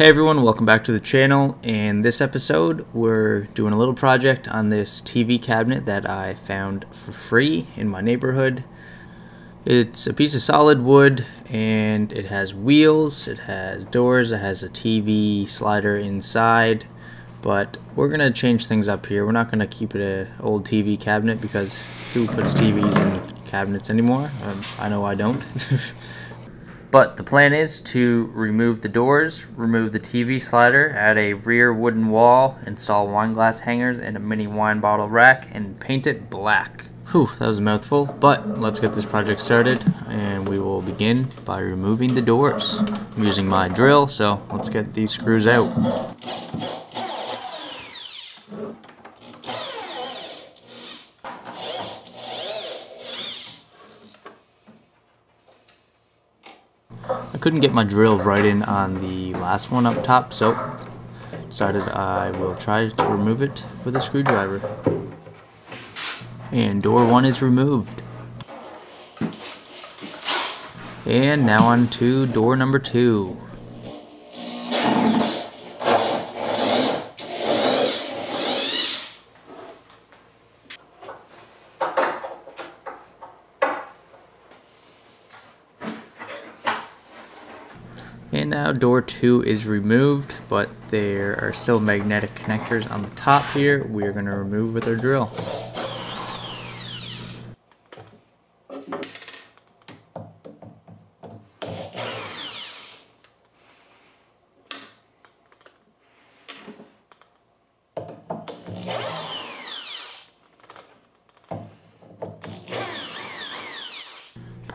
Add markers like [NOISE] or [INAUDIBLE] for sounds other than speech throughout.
Hey everyone, welcome back to the channel. In this episode, we're doing a little project on this TV cabinet that I found for free in my neighborhood. It's a piece of solid wood and it has wheels, it has doors, it has a TV slider inside, but we're going to change things up here. We're not going to keep it an old TV cabinet because who puts TVs in cabinets anymore? Um, I know I don't. [LAUGHS] But the plan is to remove the doors, remove the TV slider, add a rear wooden wall, install wine glass hangers and a mini wine bottle rack, and paint it black. Whew, that was a mouthful, but let's get this project started and we will begin by removing the doors. I'm using my drill, so let's get these screws out. Couldn't get my drill right in on the last one up top, so decided I will try to remove it with a screwdriver. And door one is removed. And now on to door number two. And now door 2 is removed, but there are still magnetic connectors on the top here. We are going to remove with our drill.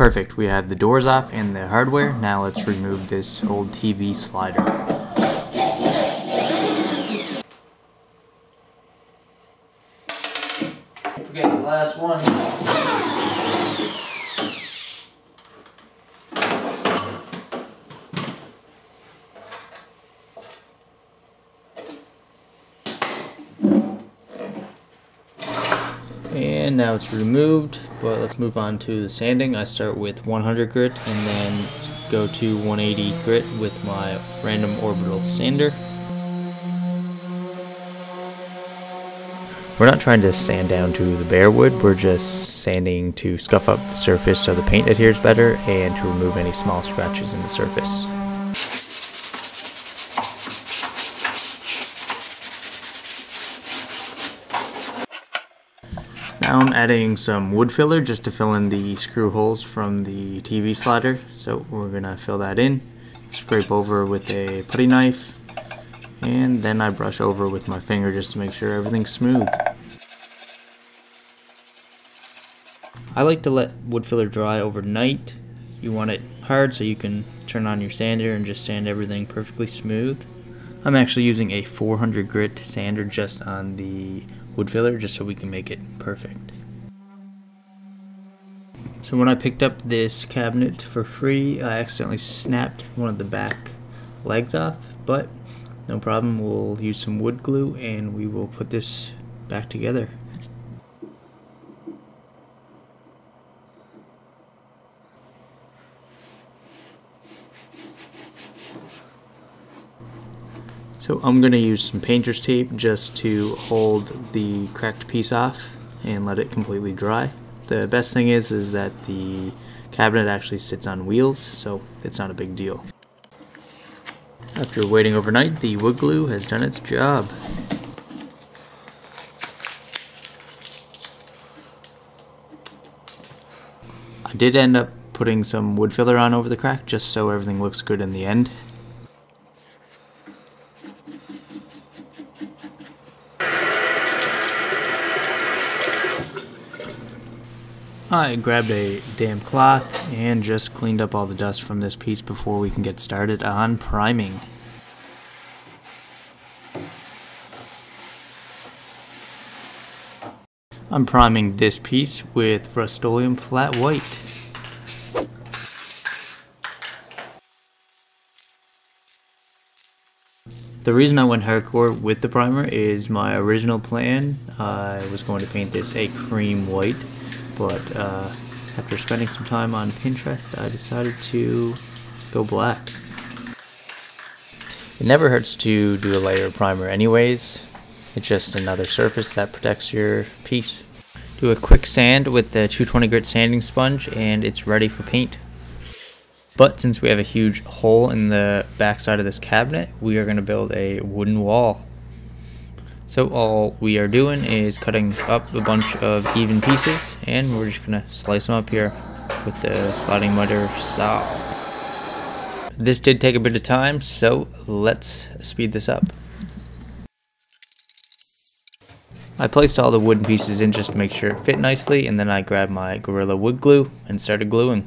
Perfect, we have the doors off and the hardware. Now let's remove this old TV slider. Forget the last one. And now it's removed, but let's move on to the sanding. I start with 100 grit and then go to 180 grit with my random orbital sander. We're not trying to sand down to the bare wood, we're just sanding to scuff up the surface so the paint adheres better and to remove any small scratches in the surface. Now I'm adding some wood filler just to fill in the screw holes from the TV slider. So we're gonna fill that in, scrape over with a putty knife, and then I brush over with my finger just to make sure everything's smooth. I like to let wood filler dry overnight. You want it hard so you can turn on your sander and just sand everything perfectly smooth. I'm actually using a 400 grit sander just on the wood filler just so we can make it perfect. So when I picked up this cabinet for free, I accidentally snapped one of the back legs off, but no problem, we'll use some wood glue and we will put this back together. So I'm going to use some painter's tape just to hold the cracked piece off and let it completely dry. The best thing is is that the cabinet actually sits on wheels, so it's not a big deal. After waiting overnight, the wood glue has done its job. I did end up putting some wood filler on over the crack just so everything looks good in the end. I grabbed a damp cloth and just cleaned up all the dust from this piece before we can get started on priming. I'm priming this piece with Rust-Oleum Flat White. The reason I went hardcore with the primer is my original plan, uh, I was going to paint this a cream white but uh, after spending some time on Pinterest, I decided to go black. It never hurts to do a layer of primer anyways. It's just another surface that protects your piece. Do a quick sand with the 220 grit sanding sponge and it's ready for paint. But since we have a huge hole in the back side of this cabinet, we are going to build a wooden wall. So all we are doing is cutting up a bunch of even pieces and we're just going to slice them up here with the sliding miter saw. This did take a bit of time, so let's speed this up. I placed all the wooden pieces in just to make sure it fit nicely and then I grabbed my Gorilla Wood Glue and started gluing.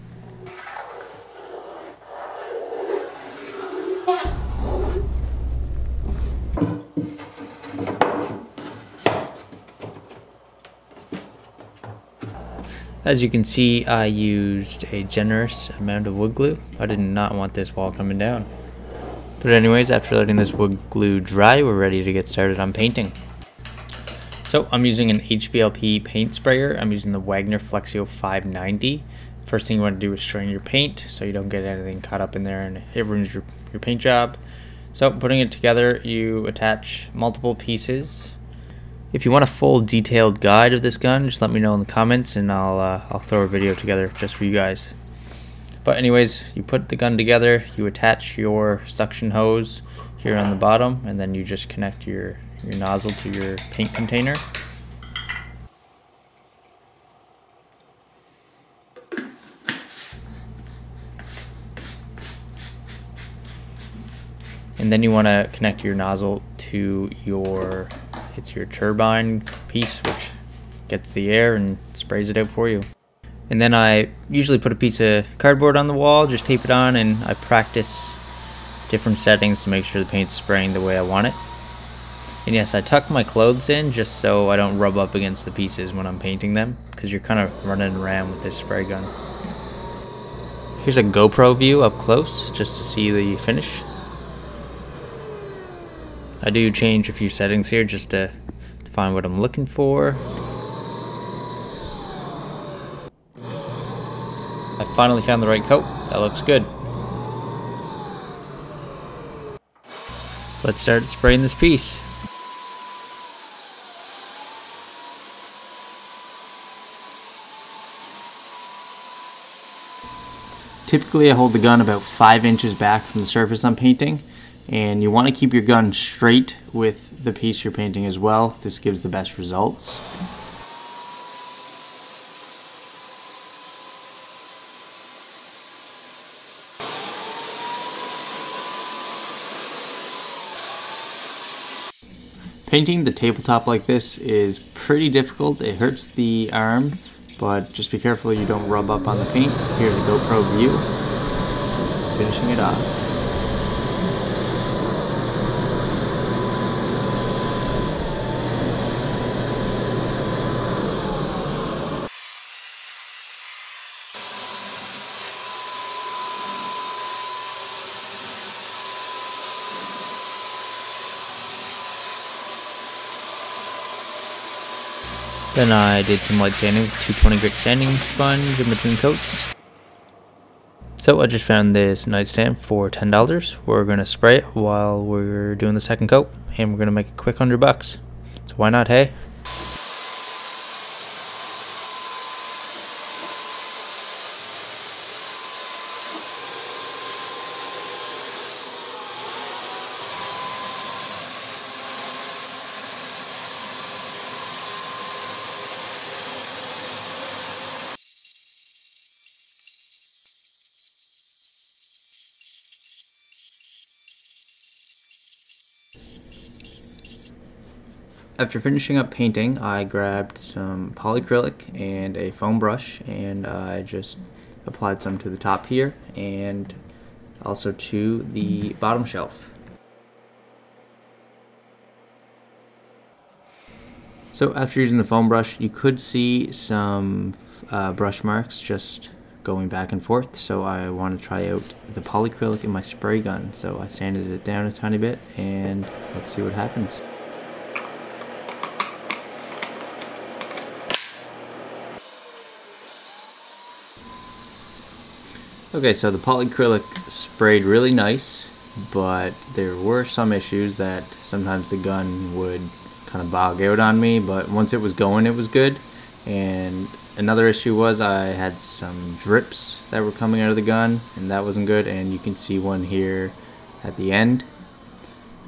As you can see, I used a generous amount of wood glue. I did not want this wall coming down. But anyways, after letting this wood glue dry, we're ready to get started on painting. So I'm using an HVLP paint sprayer. I'm using the Wagner Flexio 590. First thing you want to do is strain your paint so you don't get anything caught up in there and it ruins your, your paint job. So putting it together, you attach multiple pieces if you want a full detailed guide of this gun, just let me know in the comments and I'll, uh, I'll throw a video together just for you guys. But anyways, you put the gun together, you attach your suction hose here on the bottom, and then you just connect your, your nozzle to your paint container. And then you want to connect your nozzle to your it's your turbine piece which gets the air and sprays it out for you. And then I usually put a piece of cardboard on the wall, just tape it on, and I practice different settings to make sure the paint's spraying the way I want it. And yes, I tuck my clothes in just so I don't rub up against the pieces when I'm painting them, because you're kind of running around with this spray gun. Here's a GoPro view up close, just to see the finish. I do change a few settings here just to, to find what I'm looking for. I finally found the right coat. That looks good. Let's start spraying this piece. Typically I hold the gun about 5 inches back from the surface I'm painting and you want to keep your gun straight with the piece you're painting as well. This gives the best results. Painting the tabletop like this is pretty difficult. It hurts the arm, but just be careful you don't rub up on the paint. Here's a GoPro view, finishing it off. Then I did some light sanding with 220 grit sanding sponge in between coats. So I just found this nightstand for $10. We're going to spray it while we're doing the second coat and we're going to make a quick 100 bucks. So why not, hey? After finishing up painting, I grabbed some polyacrylic and a foam brush and I just applied some to the top here and also to the bottom shelf. So after using the foam brush, you could see some uh, brush marks just going back and forth. So I want to try out the polyacrylic in my spray gun. So I sanded it down a tiny bit and let's see what happens. Okay, so the polyacrylic sprayed really nice but there were some issues that sometimes the gun would kind of bog out on me, but once it was going, it was good. And another issue was I had some drips that were coming out of the gun, and that wasn't good. And you can see one here at the end.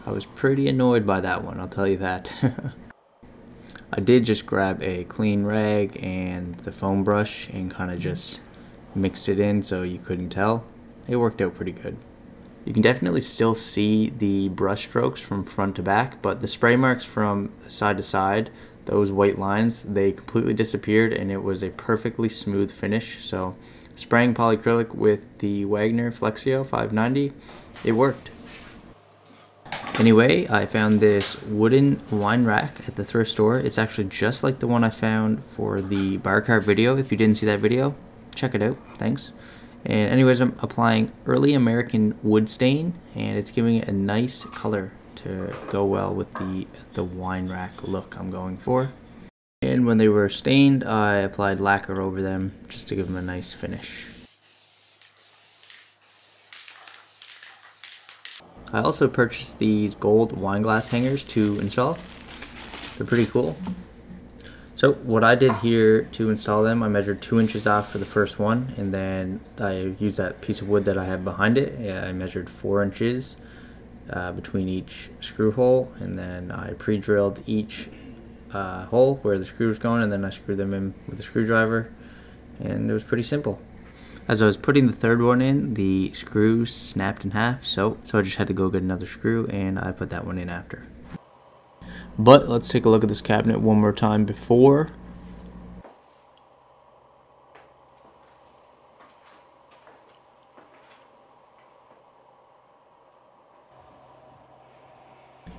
I was pretty annoyed by that one, I'll tell you that. [LAUGHS] I did just grab a clean rag and the foam brush and kind of just mixed it in so you couldn't tell. It worked out pretty good. You can definitely still see the brush strokes from front to back, but the spray marks from side to side, those white lines, they completely disappeared and it was a perfectly smooth finish. So spraying polyacrylic with the Wagner Flexio 590, it worked. Anyway, I found this wooden wine rack at the thrift store. It's actually just like the one I found for the bar cart video. If you didn't see that video, check it out. Thanks. And anyways, I'm applying early American wood stain, and it's giving it a nice color to go well with the, the wine rack look I'm going for. And when they were stained, I applied lacquer over them just to give them a nice finish. I also purchased these gold wine glass hangers to install. They're pretty cool. So what I did here to install them, I measured two inches off for the first one, and then I used that piece of wood that I have behind it. I measured four inches uh, between each screw hole, and then I pre-drilled each uh, hole where the screw was going, and then I screwed them in with a screwdriver, and it was pretty simple. As I was putting the third one in, the screw snapped in half, so, so I just had to go get another screw, and I put that one in after. But let's take a look at this cabinet one more time before.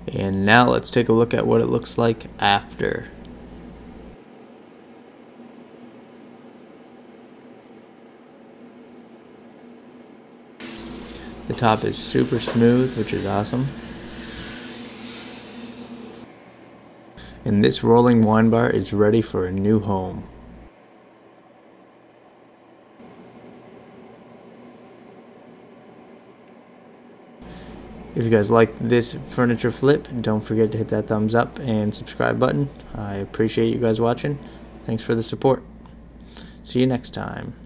And now let's take a look at what it looks like after. The top is super smooth, which is awesome. And this rolling wine bar is ready for a new home. If you guys like this furniture flip, don't forget to hit that thumbs up and subscribe button. I appreciate you guys watching. Thanks for the support. See you next time.